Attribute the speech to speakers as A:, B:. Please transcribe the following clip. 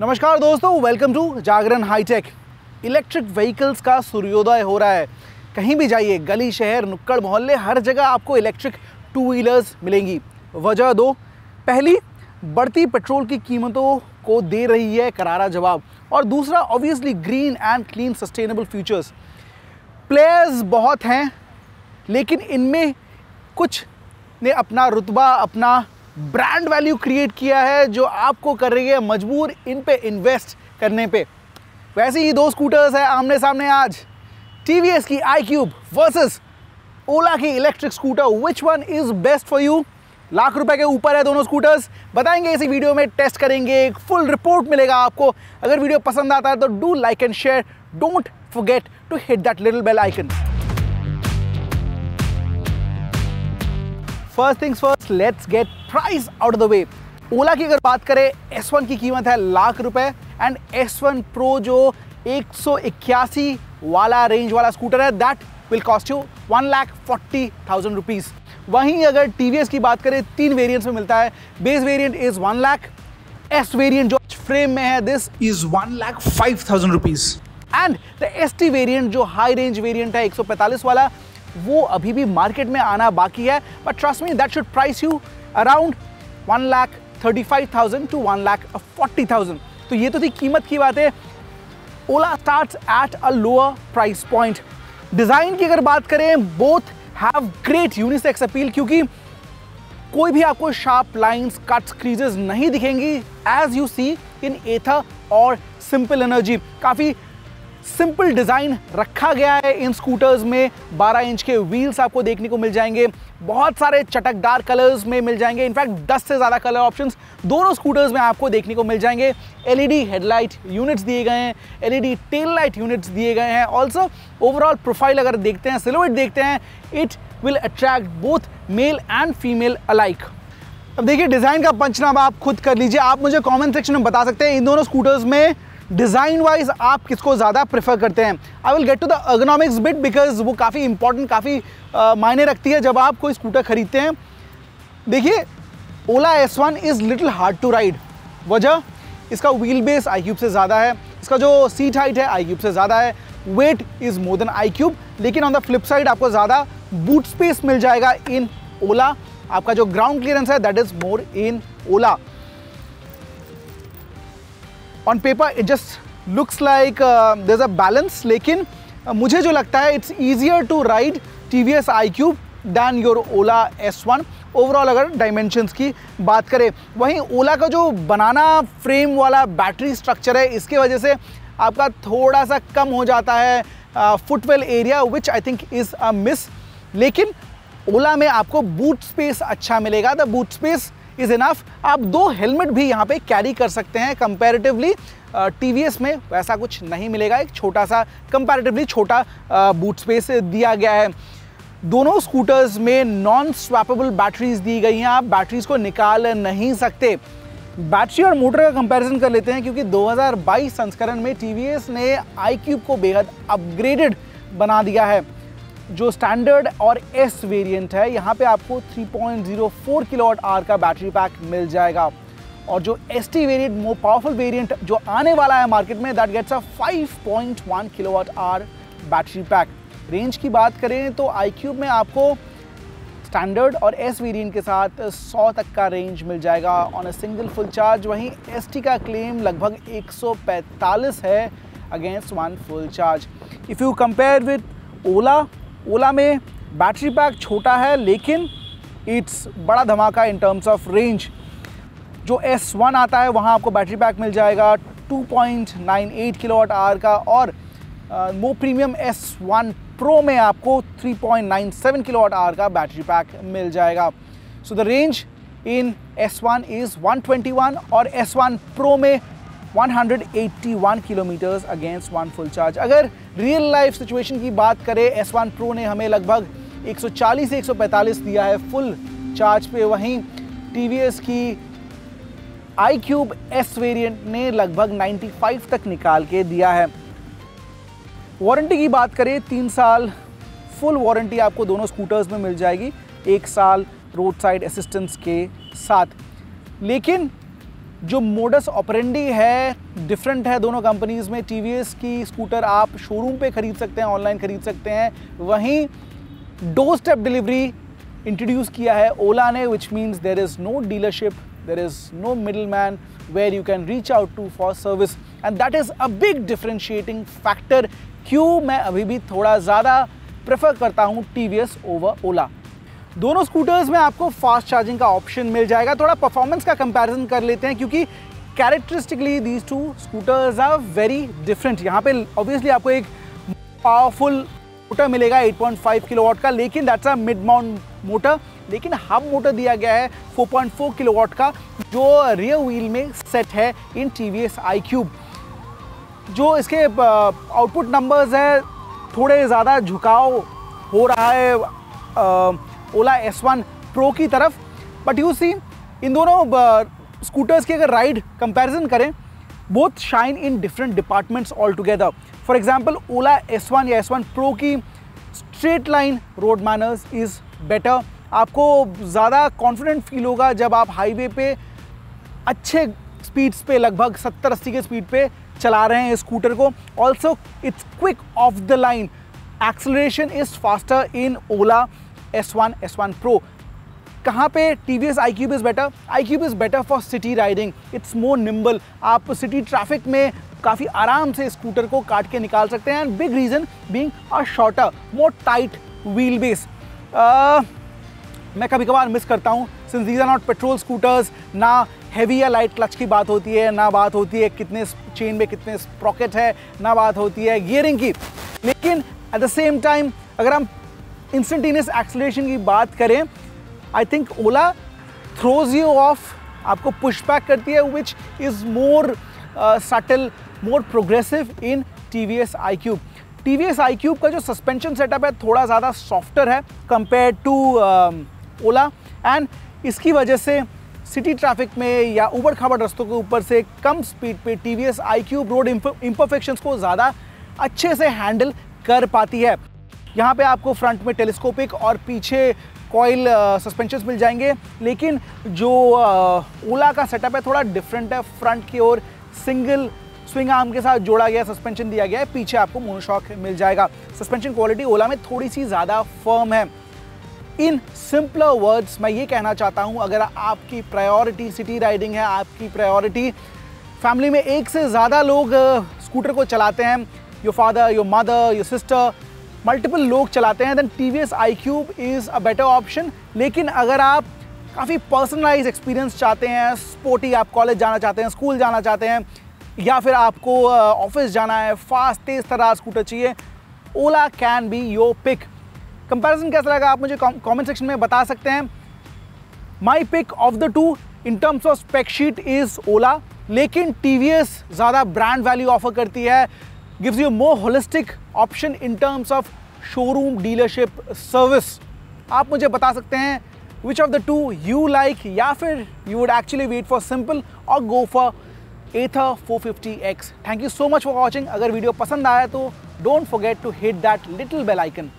A: नमस्कार दोस्तों welcome to Jagran hi tech. Electric vehicles का सूर्योदय हो रहा है। कहीं भी जाइए, गली, शहर, नुक्कड़ मोहल्ले, हर जगह आपको इलेक्ट्रिक टू व्हीलर्स मिलेंगी। वजह दो, पहली, बढ़ती पेट्रोल की कीमतों को दे रही है करारा जवाब। और दूसरा obviously green and clean sustainable futures players बहुत हैं, लेकिन इनमें कुछ ने अपना रुतबा, अपना ब्रांड वैल्यू क्रिएट किया है जो आपको कर रही है मजबूर इन पे इन्वेस्ट करने पे। वैसे ही दो स्कूटर्स है आमने सामने आज टीवीएस की आई क्यूब वर्सेज ओला की electric scooter which one is best for you lakh रुपए के ऊपर है दोनों स्कूटर्स बताएँगे इसी वीडियो में टेस्ट करेंगे, एक फुल रिपोर्ट मिलेगा आपको। अगर वीडियो पसंद आता है तो do like and share don't forget to hit that little bell icon first things first let's get price out of the way Ola की अगर बात करें S1 की कीमत है लाख रुपए एंड S1 Pro जो एक वाला रेंज वाला स्कूटर है that will cost you one lakh forty thousand rupees वहीं अगर टीवीएस की बात करें, तीन वेरियंट्स में मिलता है. Base variant is one lakh S variant जो फ्रेम में है this is one lakh five thousand rupees and the S T variant जो हाई रेंज वेरियंट है 145 वाला वो अभी भी मार्केट में आना बाकी है but trust me that should price you around one lakh thirty five thousand to one lakh forty thousand तो ये तो थी कीमत की बात। है Ola start at a lower price point design की अगर बात करें both have great unisex appeal क्योंकि कोई भी आपको शार्प लाइंस कट्स क्रीजेस नहीं दिखेंगी as you see in Ather और सिंपल एनर्जी काफ़ी सिंपल डिज़ाइन रखा गया है इन स्कूटर्स में। 12 इंच के व्हील्स आपको देखने को मिल जाएँगे। बहुत सारे चटकदार कलर्स में मिल जाएँगे। इनफैक्ट 10 से ज़्यादा कलर ऑप्शंस दोनों स्कूटर्स में आपको देखने को मिल जाएँगे। एलईडी हेडलाइट यूनिट्स दिए गए हैं। एलईडी टेल लाइट यूनिट्स दिए गए हैं। ऑल्सो ओवरऑल प्रोफ़ाइल अगर देखते हैं सिलोइट देखते हैं it will attract both male and female alike अब देखिए डिज़ाइन का पंचनामा आप खुद कर लीजिए। आप मुझे कमेंट सेक्शन में बता सकते हैं इन दोनों स्कूटर्स में डिज़ाइन वाइज आप किसको ज़्यादा प्रेफर करते हैं? I will get to the ergonomics bit because वो काफ़ी इंपॉर्टेंट काफ़ी मायने रखती है जब आप कोई स्कूटर खरीदते हैं। देखिए Ola S one is little hard to ride वजह, इसका व्हील बेस आई क्यूब से ज़्यादा है। इसका जो सीट हाइट है आई क्यूब से ज़्यादा है। Weight is more than iQube लेकिन ऑन द फ्लिप साइड आपको ज़्यादा बूट स्पेस मिल जाएगा इन ओला आपका जो ग्राउंड क्लियरेंस है that is more in Ola on paper it just looks like there a balance लेकिन uh, मुझे जो लगता है it's easier to ride T V S iQube than your Ola S one overall अगर dimensions की बात करें वहीं ओला का जो बनाना फ्रेम वाला बैटरी स्ट्रक्चर है इसके वजह से आपका थोड़ा सा कम हो जाता है footwell area which I think is a miss लेकिन ओला में आपको बूट स्पेस अच्छा मिलेगा. The boot space is enough आप दो हेलमेट भी यहाँ पे कैरी कर सकते हैं कंपेरेटिवली टी में, वैसा कुछ नहीं मिलेगा। एक छोटा सा कंपैरेटिवली छोटा बूट स्पेस दिया गया है। दोनों स्कूटर्स में नॉन स्वैपेबल बैटरीज दी गई हैं। आप बैटरीज को निकाल नहीं सकते। बैटरी और मोटर का कंपैरिजन कर लेते हैं, क्योंकि 2022 संस्करण में टीवीएस ने आई को बेहद अपग्रेडेड बना दिया है। जो स्टैंडर्ड और एस वेरिएंट है, यहाँ पे आपको 3.04 किलोवाट आर का बैटरी पैक मिल जाएगा। और जो S T variant more powerful variant जो आने वाला है मार्केट में that gets a 5.1 kilowatt hour battery pack range की बात करें तो आई क्यूब में आपको स्टैंडर्ड और एस वेरिएंट के साथ 100 तक का रेंज मिल जाएगा। On a single full charge वहीं एस टी का क्लेम लगभग 145 है against one full charge if you compare with Ola Ola में बैटरी पैक छोटा है, लेकिन इट्स बड़ा धमाका इन टर्म्स ऑफ़ रेंज जो S1 आता है, वहाँ आपको बैटरी पैक मिल जाएगा 2.98 किलोवाट आवर का और मो प्रीमियम S1 प्रो में आपको 3.97 किलोवाट आवर का बैटरी पैक मिल जाएगा। So the range in S1 is 121 और S1 प्रो में 181 kilometres against one full charge अगर रियल लाइफ सिचुएशन की बात करें एस वन प्रो ने हमें लगभग 140 से 145 दिया है फुल चार्ज पे। वहीं टीवीएस की आई क्यूब एस वेरियंट ने लगभग 95 तक निकाल के दिया है। वारंटी की बात करें, तीन साल फुल वारंटी आपको दोनों स्कूटर्स में मिल जाएगी, एक साल रोड साइड असिस्टेंस के साथ। लेकिन जो मोडस ऑपरेंडी है डिफरेंट है दोनों कंपनीज़ में टीवीएस की स्कूटर आप शोरूम पे ख़रीद सकते हैं ऑनलाइन ख़रीद सकते हैं। वहीं डोर स्टेप डिलीवरी इंट्रोड्यूस किया है ओला ने which means there is no dealership there is no middle man where you can reach out to for service and that is a big differentiating factor क्यों मैं अभी भी थोड़ा ज़्यादा प्रेफर करता हूँ T V S over Ola दोनों scooters में आपको फास्ट चार्जिंग का ऑप्शन मिल जाएगा। थोड़ा परफॉर्मेंस का कंपैरिजन कर लेते हैं, क्योंकि characteristically these two scooters are very different यहाँ पे ऑब्वियसली आपको एक पावरफुल मोटर मिलेगा 8.5 किलोवाट का, लेकिन that's a mid mount motor लेकिन हब मोटर दिया गया है 4.4 किलोवाट का, जो रियर व्हील में सेट है in T V S iQube जो इसके आउटपुट नंबर्स है, थोड़े ज़्यादा झुकाव हो रहा है ओला एस वन प्रो की तरफ़। बट यू सी इन दोनों स्कूटर्स की अगर राइड कंपैरिजन करें both shine in different departments all together for example Ola S one या एस वन प्रो की straight line road manners is better आपको ज़्यादा कॉन्फिडेंट फील होगा जब आप हाईवे पे अच्छे स्पीड्स पे, लगभग 70-80 के स्पीड पे चला रहे हैं इस स्कूटर को। Also it's quick off the line acceleration is faster in Ola. S one S one pro कहाँ पे T V S I cube is better I cube is better for city riding it's more nimble आप city traffic में काफ़ी आराम से scooter को काट के निकाल सकते हैं। And big reason being a shorter more tight wheel base मैं कभी कभार मिस करता हूँ। Since these are not petrol scooters ना हैवी या लाइट क्लच की बात होती है, ना बात होती है कितने चेन में कितने स्प्रॉकेट है, ना बात होती है गियरिंग की। लेकिन एट द सेम टाइम अगर हम इंस्टेंटेनियस एक्सलेशन की बात करें I think Ola throws you off आपको पुश बैक करती है which is more subtle more progressive in T V S iQube T V S iQube का जो सस्पेंशन सेटअप है थोड़ा ज़्यादा सॉफ्टर है कंपेयर टू ओला एंड इसकी वजह से सिटी ट्रैफ़िक में या उबड़ खाबड़ रस्तों के ऊपर से कम स्पीड पे T V S iQube road imperfections को ज़्यादा अच्छे से हैंडल कर पाती है। यहाँ पे आपको फ्रंट में टेलीस्कोपिक और पीछे कॉयल सस्पेंशन मिल जाएँगे। लेकिन जो ओला का सेटअप है, थोड़ा डिफरेंट है। फ्रंट की ओर सिंगल स्विंग आर्म के साथ जोड़ा गया सस्पेंशन दिया गया है। पीछे आपको मोनोशॉक मिल जाएगा। सस्पेंशन क्वालिटी ओला में थोड़ी सी ज़्यादा फर्म है। इन सिंपलर वर्ड्स मैं ये कहना चाहता हूँ, अगर आपकी प्रायोरिटी सिटी राइडिंग है, आपकी प्रायोरिटी फैमिली में एक से ज़्यादा लोग स्कूटर को चलाते हैं। Your father your mother your sister multiple लोग चलाते हैं then T V S iQube is a better option लेकिन अगर आप काफ़ी पर्सनलाइज एक्सपीरियंस चाहते हैं स्पोर्टी आप कॉलेज जाना चाहते हैं स्कूल जाना चाहते हैं, या फिर आपको ऑफ़िस जाना है फास्ट तेज़ तरह स्कूटर चाहिए Ola can be your pick comparison कैसा लगा आप मुझे कमेंट सेक्शन में बता सकते हैं। My pick of the two in terms of spec sheet is Ola लेकिन टीवीएस ज़्यादा ब्रांड वैल्यू ऑफ़र करती है gives you a more holistic option in terms of showroom dealership service आप मुझे बता सकते हैं which of the two you like या फिर you would actually wait for simple or go for Ather 450X. Thank you so much for watching. अगर video पसंद आया तो don't forget to hit that little bell icon.